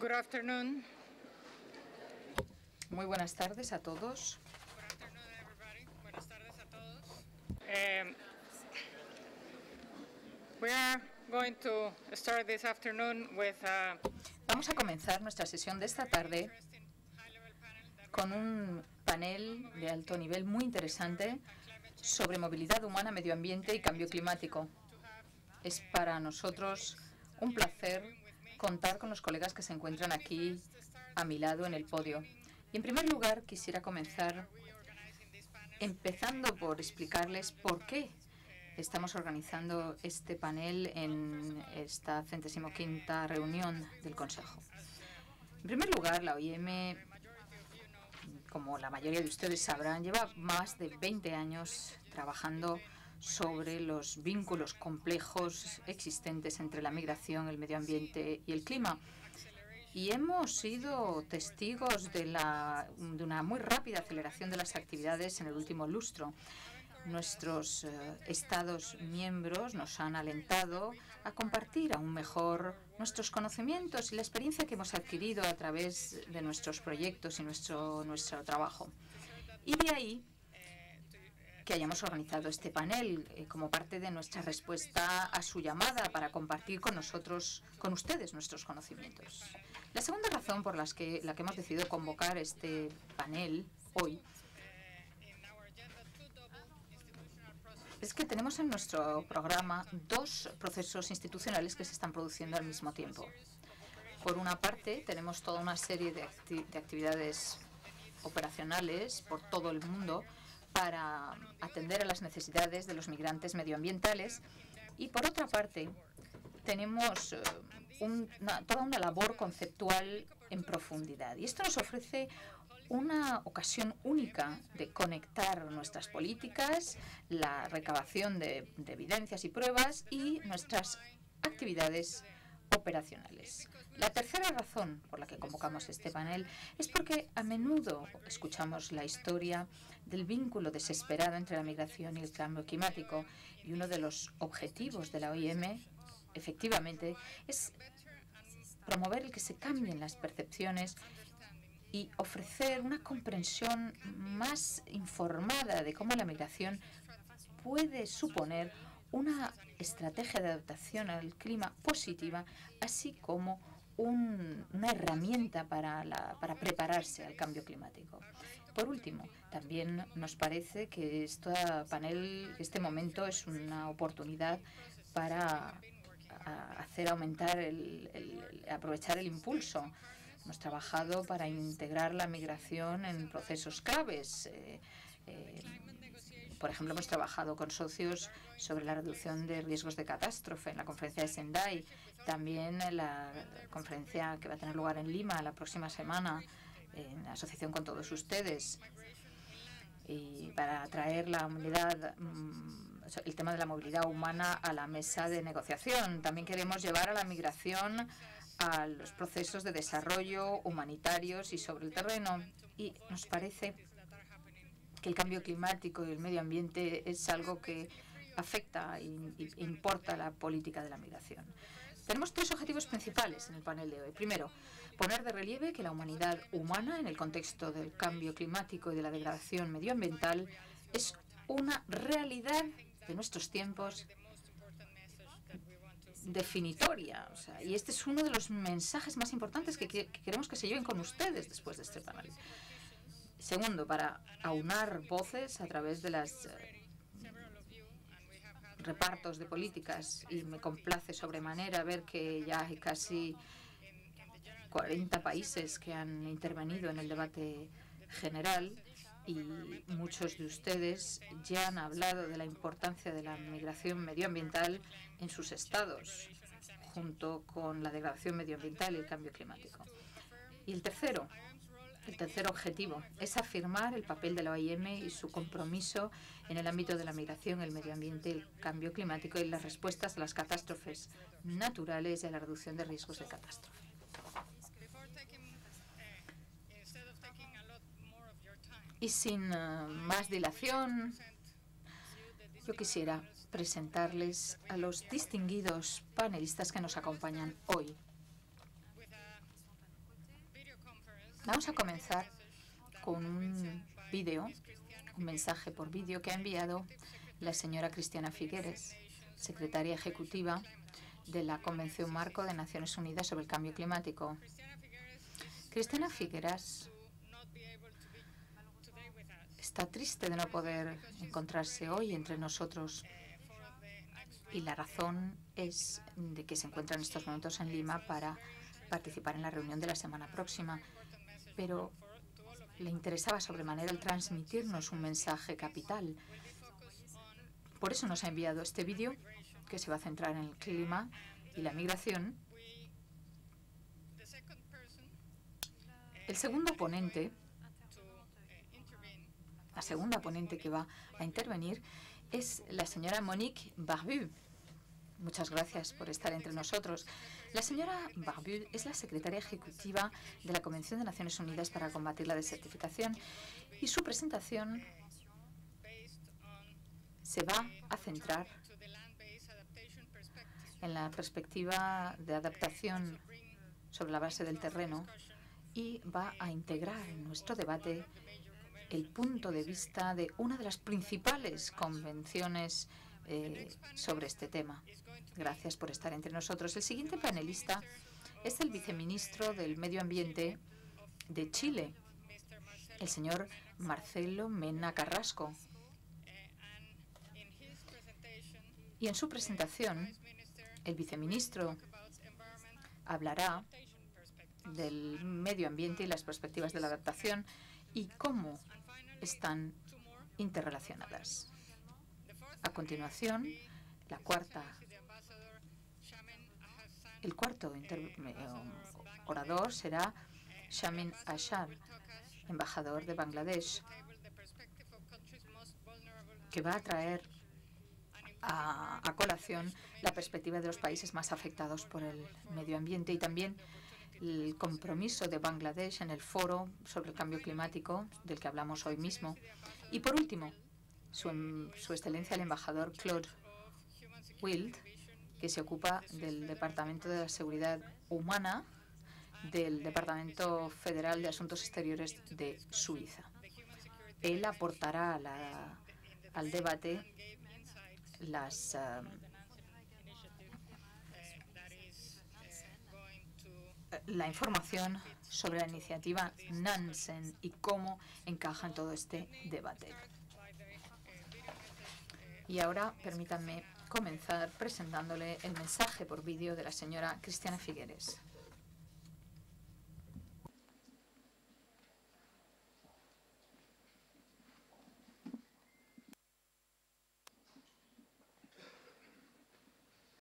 Good afternoon. Muy buenas tardes a todos. Good afternoon, everybody. Buenas tardes a todos. Um, we are going to start this afternoon with a Vamos a comenzar nuestra sesión de esta tarde con un panel de alto nivel muy interesante sobre movilidad humana, medio ambiente y cambio climático. Es para nosotros un placer contar con los colegas que se encuentran aquí a mi lado en el podio. Y en primer lugar quisiera comenzar empezando por explicarles por qué estamos organizando este panel en esta centésimo quinta reunión del Consejo. En primer lugar, la OIM, como la mayoría de ustedes sabrán, lleva más de 20 años trabajando sobre los vínculos complejos existentes entre la migración, el medio ambiente y el clima. Y hemos sido testigos de, la, de una muy rápida aceleración de las actividades en el último lustro. Nuestros eh, Estados miembros nos han alentado a compartir aún mejor nuestros conocimientos y la experiencia que hemos adquirido a través de nuestros proyectos y nuestro, nuestro trabajo. Y de ahí que hayamos organizado este panel eh, como parte de nuestra respuesta a su llamada para compartir con nosotros, con ustedes, nuestros conocimientos. La segunda razón por las que, la que hemos decidido convocar este panel hoy es que tenemos en nuestro programa dos procesos institucionales que se están produciendo al mismo tiempo. Por una parte, tenemos toda una serie de actividades operacionales por todo el mundo para atender a las necesidades de los migrantes medioambientales y por otra parte, tenemos eh, toda una labor conceptual en profundidad. Y esto nos ofrece una ocasión única de conectar nuestras políticas, la recabación de evidencias y pruebas y nuestras actividades operacionales. La tercera razón por la que convocamos este panel es porque a menudo escuchamos la historia del vínculo desesperado entre la migración y el cambio climático y uno de los objetivos de la OIM efectivamente es promover el que se cambien las percepciones y ofrecer una comprensión más informada de cómo la migración puede suponer una estrategia de adaptación al clima positiva, así como un- una herramienta para, la- para prepararse al cambio climático. Por último, también nos parece que este panel, este momento es una oportunidad para hacer aumentar el- aprovechar el impulso. Hemos trabajado para integrar la migración en procesos claves. eh, eh, por ejemplo, hemos trabajado con socios sobre la reducción de riesgos de catástrofe en la conferencia de Sendai, también en la conferencia que va a tener lugar en Lima la próxima semana, en asociación con todos ustedes, y para traer la movilidad, mm, el tema de la movilidad humana a la mesa de negociación. También queremos llevar a la migración a los procesos de desarrollo humanitarios y sobre el terreno. Y nos parece que el cambio climático y el medio ambiente es algo que afecta e importa la política de la migración. Tenemos tres objetivos principales en el panel de hoy. Primero, poner de relieve que la humanidad humana, en el contexto del cambio climático y de la degradación medioambiental, es una realidad de nuestros tiempos definitoria. Y este es uno de los mensajes más importantes que queremos que se lleven con ustedes después de este panel. Segundo, para aunar voces a través de los repartos de políticas y me complace sobremanera ver que ya hay casi 40 países que han intervenido en el debate general y muchos de ustedes ya han hablado de la importancia de la migración medioambiental en sus estados, junto con la degradación medioambiental y el cambio climático. Y el tercero, el tercer objetivo es afirmar el papel de la OIM y su compromiso en el ámbito de la migración, el medio ambiente, el cambio climático y las respuestas a las catástrofes naturales y a la reducción de riesgos de catástrofe. Y sin eh, más dilación, yo quisiera presentarles a los distinguidos panelistas que nos acompañan hoy. with a Vamos a comenzar con un vídeo, un mensaje por vídeo que ha enviado la señora Cristiana Figueres, secretaria ejecutiva de la Convención Marco de Naciones Unidas sobre el Cambio Climático. Cristiana Figueras está triste de no poder encontrarse hoy entre nosotros y la razón es de que se encuentra en estos momentos en Lima para participar en la reunión de la semana próxima, pero le interesaba sobremanera el transmitirnos un mensaje capital. Por eso nos ha enviado este vídeo que se va a centrar en el clima y la migración. El segundo ponente, la segunda ponente que va a intervenir es la señora Monique Barbu. Muchas gracias por estar entre nosotros. La señora Barbu es la secretaria ejecutiva de la Convención de Naciones Unidas para combatir la desertificación y su presentación se va a centrar en la perspectiva de adaptación sobre la base del terreno y va a integrar en nuestro debate el punto de vista de una de las principales convenciones eh, sobre este tema. Gracias por estar entre nosotros. El siguiente panelista es el viceministro del Medio Ambiente de Chile, el señor Marcelo Mena Carrasco. Y en su presentación, el viceministro hablará del medio ambiente y las perspectivas de la adaptación y cómo están interrelacionadas. A continuación, la cuarta, el cuarto orador será Shamin Ashar, embajador de Bangladesh, que va a traer a, a, colación la perspectiva de los países más afectados por el medio ambiente y también el compromiso de Bangladesh en el foro sobre el cambio climático del que hablamos hoy mismo. Y por último, su, excelencia el embajador Claude Wild, que se ocupa del Departamento de la Seguridad Humana del Departamento Federal de Asuntos Exteriores de Suiza. Él aportará al debate las uh, la información sobre la iniciativa Nansen y cómo encaja en todo este debate. Y ahora permítanme comenzar presentándole el mensaje por vídeo de la señora Cristiana Figueres.